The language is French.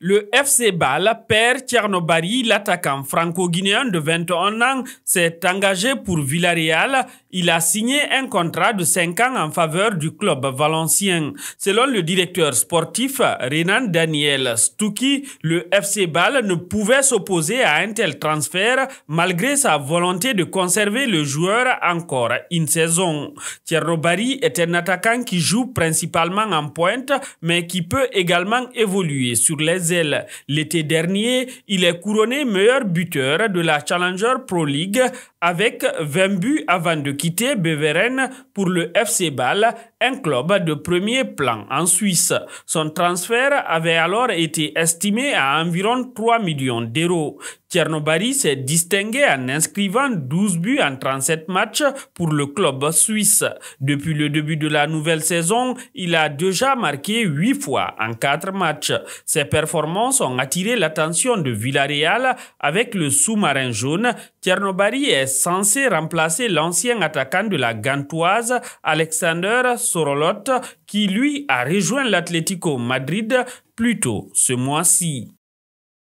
Le FC Bâle perd Tchernobari, l'attaquant franco-guinéen de 21 ans, s'est engagé pour Villarreal. Il a signé un contrat de 5 ans en faveur du club valencien. Selon le directeur sportif Renan Daniel Stucky, le FC Bâle ne pouvait s'opposer à un tel transfert malgré sa volonté de conserver le joueur encore une saison. Tchernobari est un attaquant qui joue principalement en pointe, mais qui peut également évoluer sur les L'été dernier, il est couronné meilleur buteur de la Challenger Pro League avec 20 buts avant de quitter Beveren pour le FC Bâle, un club de premier plan en Suisse. Son transfert avait alors été estimé à environ 3 millions d'euros. Tchernobari s'est distingué en inscrivant 12 buts en 37 matchs pour le club suisse. Depuis le début de la nouvelle saison, il a déjà marqué 8 fois en 4 matchs. Ses performances ont attiré l'attention de Villarreal avec le sous-marin jaune. Tchernobari est censé remplacer l'ancien attaquant de la Gantoise, Alexander Sorolot, qui lui a rejoint l'Atlético Madrid plus tôt ce mois-ci.